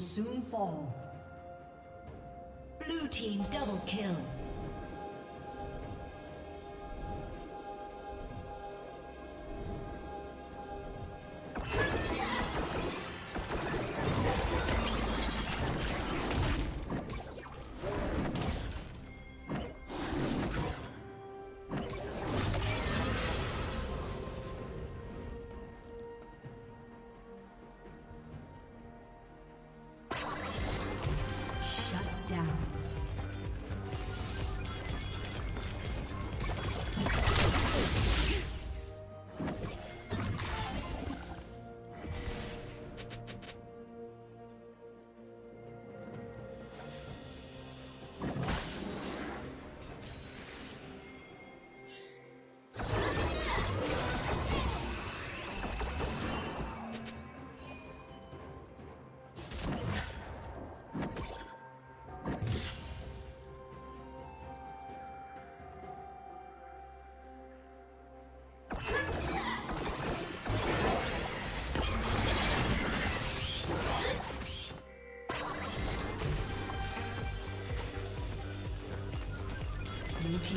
Soon fall. Blue team double kill.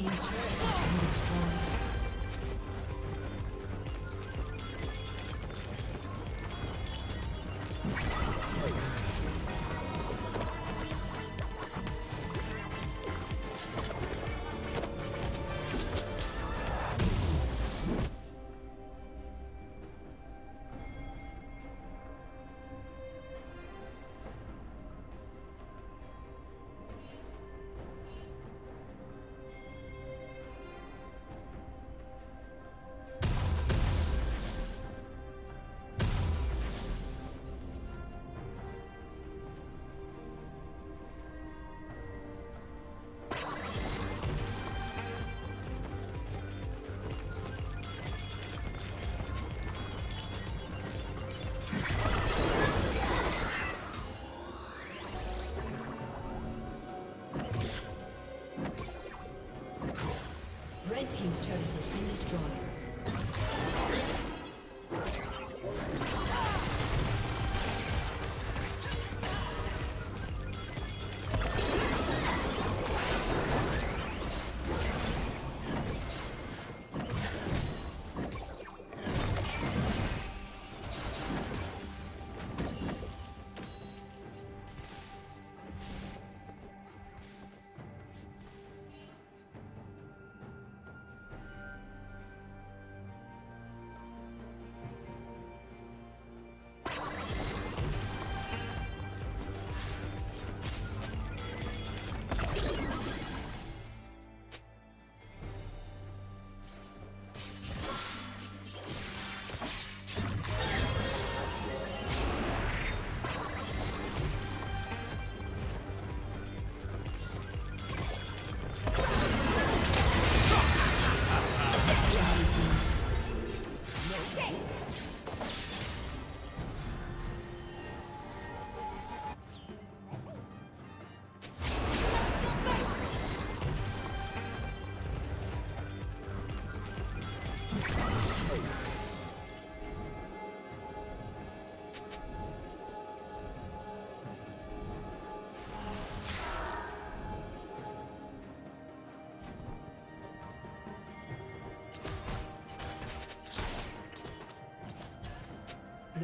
Team's